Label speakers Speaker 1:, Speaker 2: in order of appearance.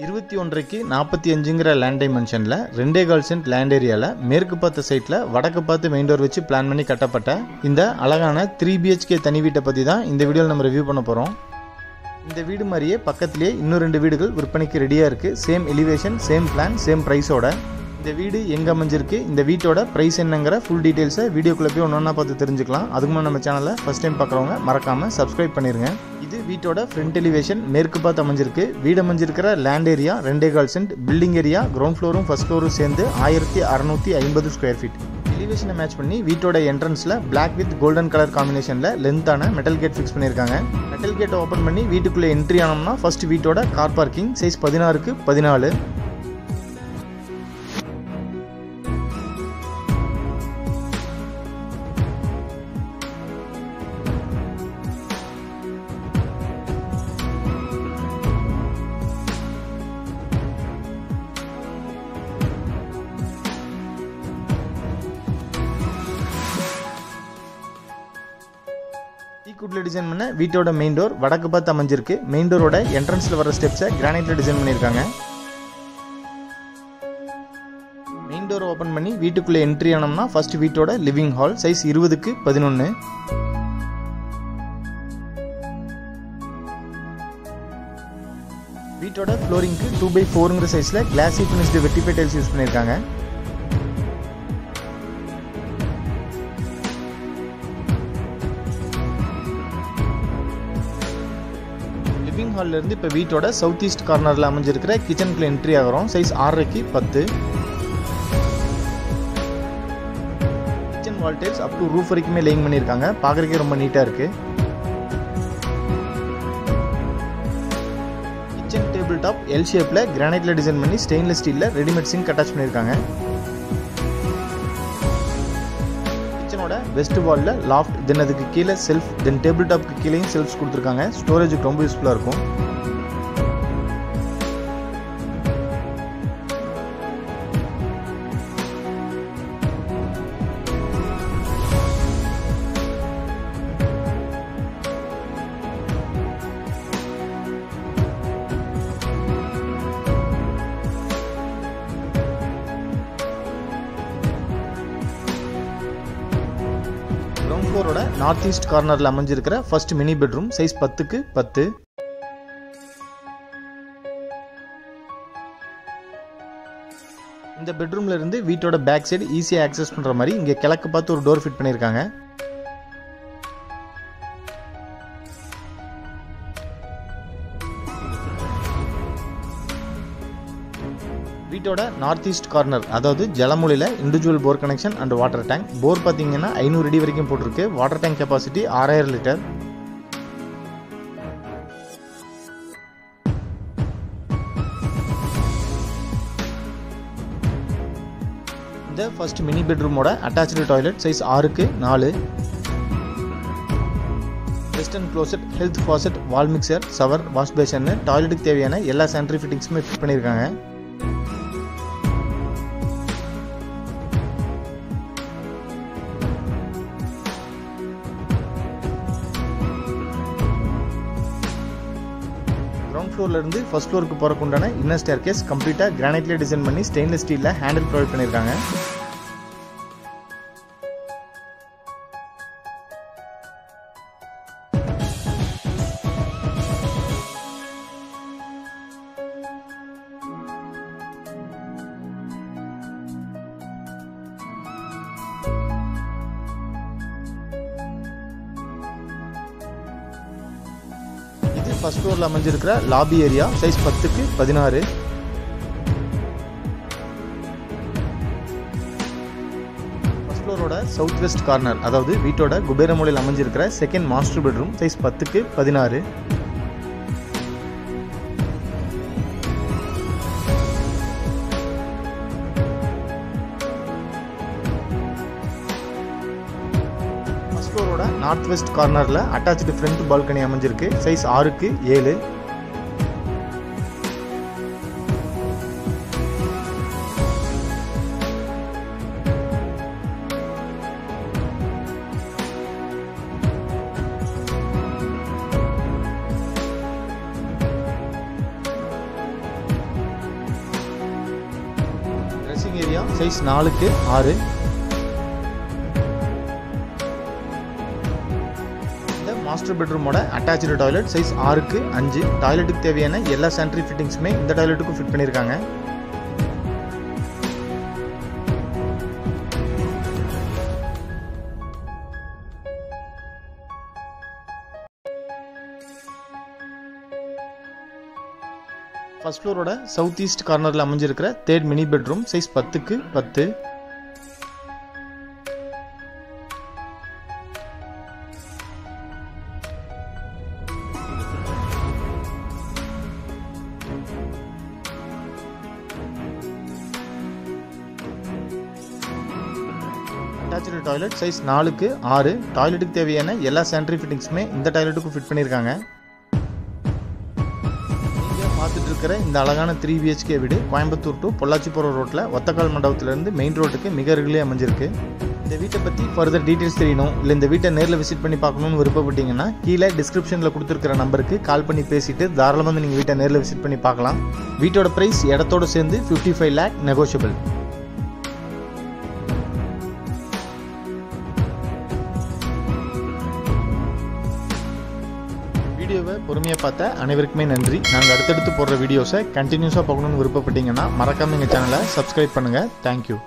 Speaker 1: இருபத்தி ஒன்றைக்கு நாற்பத்தி அஞ்சுங்கிற லேண்ட் டைமென்ஷனில் ரெண்டே கால் சென்ட் லேண்ட் ஏரியாவில் மேற்கு பார்த்த சைட்டில் வடக்கு பார்த்து மெயின் டோர் வச்சு பிளான் பண்ணி கட்டப்பட்ட இந்த அழகான த்ரீ பிஹெச்கே தனி வீட்டை பற்றி தான் இந்த வீடியோவில் நம்ம ரிவ்யூ பண்ண போகிறோம் இந்த வீடு மாதிரியே பக்கத்துலேயே இன்னும் ரெண்டு வீடுகள் விற்பனைக்கு ரெடியாக இருக்குது same elevation same plan same ப்ரைஸோட இந்த வீடு எங்கே அமைஞ்சிருக்கு இந்த வீட்டோட ப்ரைஸ் என்னங்கிற ஃபுல் டீட்டெயில்ஸை வீடியோக்குள்ளே போய் ஒன்றா பார்த்து தெரிஞ்சுக்கலாம். அதுக்கு முன்னாடி நம்ம சேனலை ஃபஸ்ட் டைம் பார்க்குறவங்க மறக்காமல் சப்ஸ்கிரைப் பண்ணிடுங்க இது வீட்டோட ஃப்ரண்ட் எலிவேஷன் மேற்கு பார்த்து அமைஞ்சிருக்கு. வீடு அமைஞ்சிருக்கிற லேண்ட் ஏரியா ரெண்டே கால் சென்ட் பில்டிங் ஏரியா கிரவுண்ட் ஃப்ளோரும் ஃபஸ்ட் ஃப்ளோரும் சேர்ந்து ஆயிரத்தி அறநூற்றி ஐம்பது ஸ்கொயர் ஃபீட் எலிவேஷனை மேட்ச் பண்ணி வீட்டோட என்ட்ரன்ஸில் பிளாக் வித் கோல்டன் கலர் காம்பினேஷனில் லென்த்தான மெட்டல் கேட் ஃபிக்ஸ் பண்ணியிருக்காங்க மெட்டல் கேட்டை ஓப்பன் பண்ணி வீட்டுக்குள்ளே என்ட்ரி ஆனோம்னா ஃபர்ஸ்ட் வீட்டோட கார் பார்க்கிங் சைஸ் பதினாறுக்கு பதினாலு. டீக்குட்ல டிசைன் பண்ண வீட்டோட மெயின் டோர் வடக்கு பார்த்து அமைஞ்சிருக்கு. மெயின் டோரோட என்ட்ரன்ஸில் வர ஸ்டெப்ஸை கிரானைட்டில் டிசைன் பண்ணியிருக்காங்க. மெயின் டோர் ஓப்பன் பண்ணி வீட்டுக்குள்ளே என்ட்ரி ஆனோம்னா ஃபர்ஸ்ட் வீட்டோட லிவிங் ஹால் சைஸ் இருபதுக்கு பதினொன்று வீட்டோட ஃப்ளோரிங்க்கு டூ பை ஃபோருங்கிற சைஸில் classy finished vitrified tiles use பண்ணியிருக்காங்க. லிவிங் ஹால்லேருந்து இப்போ வீட்டோட சவுத் ஈஸ்ட் கார்னரில் அமைஞ்சிருக்கிற கிச்சனுக்குள்ள என்ட்ரி ஆகிறோம். சைஸ் ஆறரைக்கு பத்து. Kitchen wall tiles up to roof வரைக்குமே லேயிங் பண்ணியிருக்காங்க. பார்க்குறக்கே ரொம்ப நீட்டாக இருக்கு. கிச்சன் டேபிள் டாப் எல் ஷேப்பில் கிரானைட்ல டிசைன் பண்ணி ஸ்டெயின்லெஸ் ஸ்டீலில் ரெடிமேட் சிங்க் அட்டாச் பண்ணியிருக்காங்க. வெஸ்ட் வாலில் லாஃப்ட் தென் அதுக்கு கீழே செல்ஃப் தென் டேபிள் டாப்க்கு கீழேயும் செல்ஃப்ஸ் கொடுத்துருக்காங்க. ஸ்டோரேஜுக்கு ரொம்ப யூஸ்ஃபுல்லாக இருக்கும். நார்த் ஈஸ்ட் கார்னரில் அமைஞ்சிருக்கிற ஃபர்ஸ்ட் மினி பெட்ரூம் சைஸ் பத்துக்கு பத்து. இந்த பெட்ரூம்ல இருந்து வீட்டோட பேக் சைடு ஈஸியாக ஆக்சஸ் பண்ணுற மாதிரி இங்கே கிழக்கு பார்த்து ஒரு டோர் ஃபிட் பண்ணியிருக்காங்க வீட்டோட நார்த் ஈஸ்ட் கார்னர் அதாவது ஜலமுலையில் individual bore connection and water tank bore பார்த்தீங்கன்னா ஐநூறு அடி வரைக்கும் போட்டிருக்கு. வாட்டர் டேங்க் கெப்பாசிட்டி ஆறாயிரம் லிட்டர் இந்த ஃபர்ஸ்ட் மினி பெட்ரூமோட அட்டாச்சு டாய்லெட் சைஸ் ஆறுக்கு நாலு. Western closet health faucet wall mixer shower wash basin டாய்லெட்டுக்கு தேவையான எல்லா சானிட்டரி ஃபிட்டிங்ஸுமே ஃபிட் பண்ணியிருக்காங்க. கிரவுண்ட் ஃப்ளோர்ல ஃபஸ்ட் ஃப்ளோருக்கு போறக்கு உண்டான இன்னர் ஸ்டேர் கேஸ் கம்ப்ளீட்டாக கிரானைட்ல டிசைன் பண்ணி ஸ்டெயின்லெஸ் ஸ்டீலில் ஹேண்டில் ப்ரொவைட் பண்ணியிருக்காங்க. ஃபர்ஸ்ட் ஃப்ளோரில் அமைஞ்சிருக்கிற லாபி ஏரியா சைஸ் பத்துக்கு பதினாறு. ஃபர்ஸ்ட் ஃப்ளோரோட சவுத் வெஸ்ட் கார்னர் அதாவது வீட்டோட குபேரமூலையில் அமைஞ்சிருக்கிற செகண்ட் மாஸ்டர் பெட்ரூம் சைஸ் பத்துக்கு பதினாறு. நார்த் வெஸ்ட் கார்னரில் அட்டாச்சு ஃப்ரண்ட் பால்கனி அமைஞ்சிருக்கு. சைஸ் ஆறுக்கு ஏழு. ட்ரெஸ்ஸிங் ஏரியா சைஸ் நாலுக்கு ஆறு. இந்த மாஸ்டர் பெட்ரூமோட அட்டாச்சு டாய்லெட் சைஸ் ஆறுக்கு அஞ்சு. டாய்லெட்டுக்கு தேவையான எல்லா சானிட்டரி ஃபிட்டிங்ஸுமே இந்த டாய்லெட்டுக்கும் ஃபிட் பண்ணியிருக்காங்க. ஃபஸ்ட் ஃப்ளோரோட சவுத் ஈஸ்ட் கார்னரில் அமைஞ்சிருக்கிற தேர்ட் மினி பெட்ரூம் சைஸ் பத்துக்கு பத்து. அட்டாச்சு டாய்லெட் சைஸ் நாலுக்கு ஆறு. டாய்லெட்டுக்கு தேவையான எல்லா சானிட்டரி ஃபிட்டிங்ஸுமே இந்த டாய்லெட்டுக்கும் ஃபிட் பண்ணியிருக்காங்க. நீங்கள் பார்த்துட்டு இருக்கிற இந்த அழகான த்ரீ பிஹெச்கே வீடு கோயம்புத்தூர் டு பொள்ளாச்சி போகிற ரோட்டில் ஒத்தக்கால் மண்டபத்திலேருந்து மெயின் ரோட்டுக்கு மிக அருகிலே அமைஞ்சிருக்கு. இந்த வீட்டை பற்றி ஃபர்தர் டீட்டெயில்ஸ் தெரியணும். இல்லை இந்த வீட்டை நேரில் விசிட் பண்ணி பார்க்கணும்னு விருப்பப்பட்டீங்கன்னா கீழே டிஸ்கிரிப்ஷனில் கொடுத்துருக்கிற நம்பருக்கு கால் பண்ணி பேசிட்டு தாராளமாக வந்து நீங்கள் வீட்டை நேரில் விசிட் பண்ணி பார்க்கலாம். வீட்டோட ப்ரைஸ் இடத்தோட சேர்ந்து ஃபிஃப்டி ஃபைவ் லேக் நெகோஷியபிள் வீடியோவை பொறுமையாக பார்த்த அனைவருக்குமே நன்றி. நாங்கள் அடுத்தடுத்து போடுற வீடியோஸை கண்டினியூஸாக பார்க்கணுன்னு விருப்பப்பட்டீங்கன்னா மறக்காம எங்கள் சேனலை சப்ஸ்கிரைப் பண்ணுங்கள் தேங்க்யூ